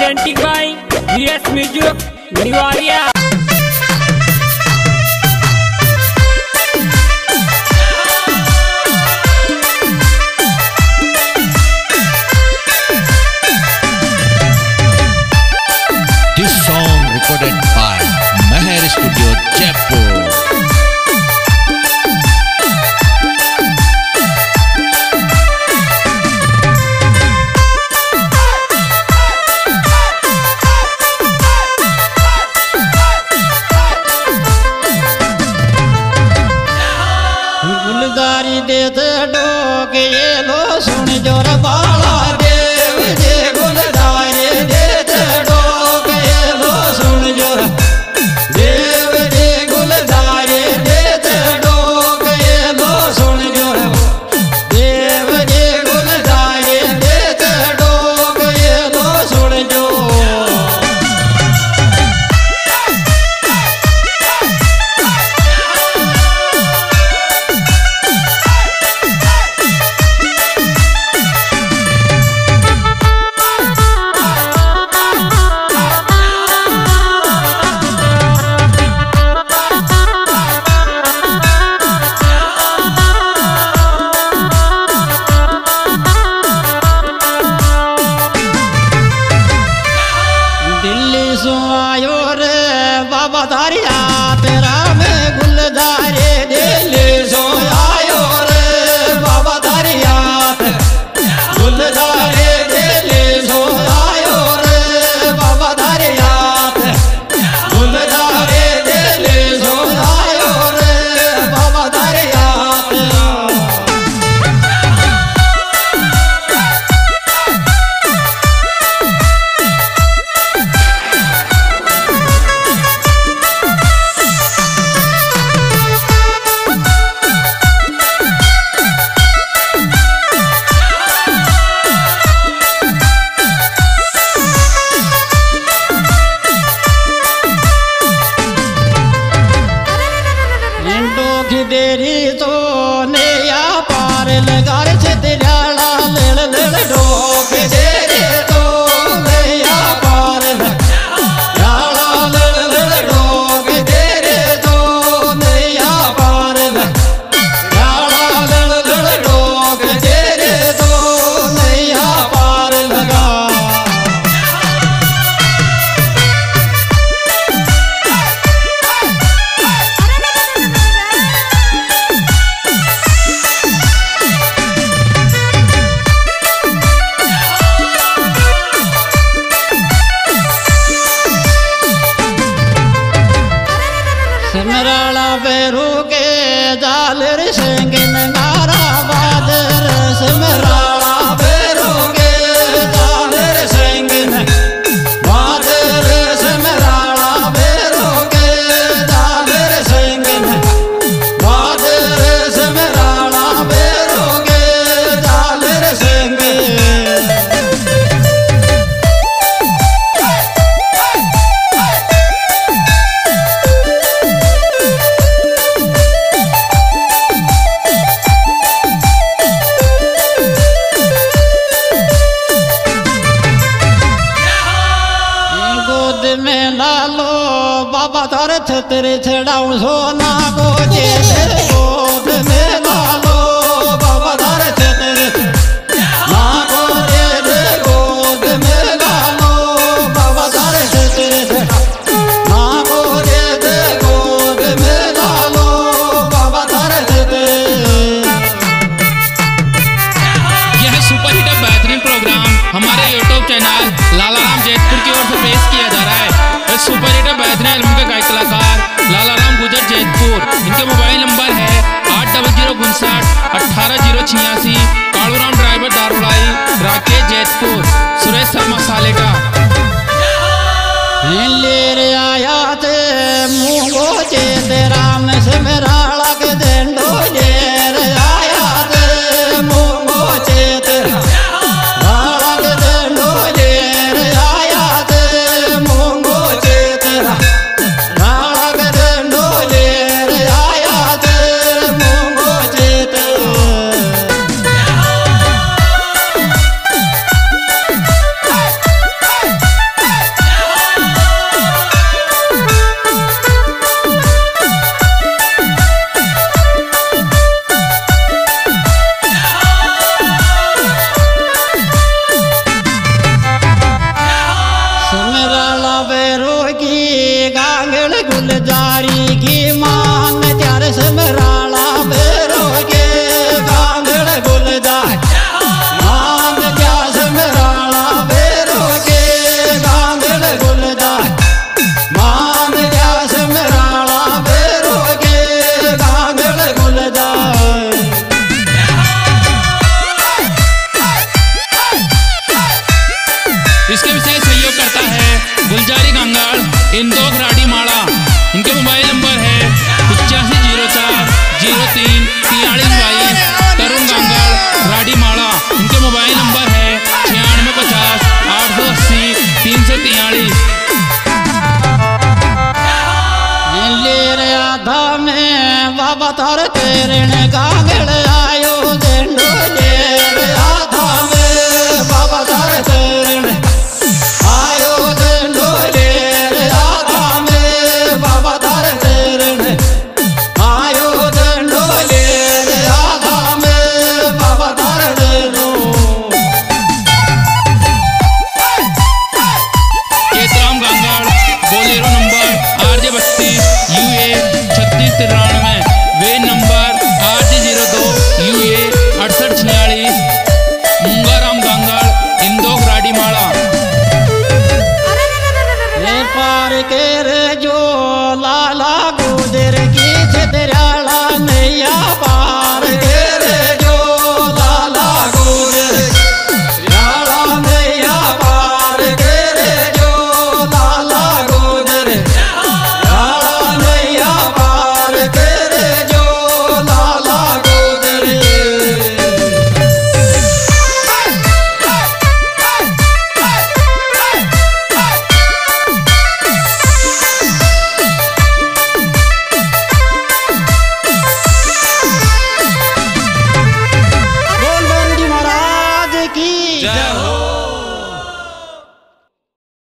Presenting by VS music निवारिया got मरण बेरू के जाल रिसेंगे। नालो बाबा तार छे छेड़ा छेड़ सोना गोजे यूट्यूब चैनल लाला राम जयपुर की ओर से पेश किया जा रहा है। एक सुपर हिट बेहतरीन एल्बम के गायक कलाकार लाला राम गुजर जयपुर इनके मोबाइल नंबर है आठ डबल ज़ीरो उनसठ अट्ठारह ज़ीरो छियासी। ਬਾਬਾ ਤਰ ਤੇਰੇ ਨੇ ਗਾਗਲ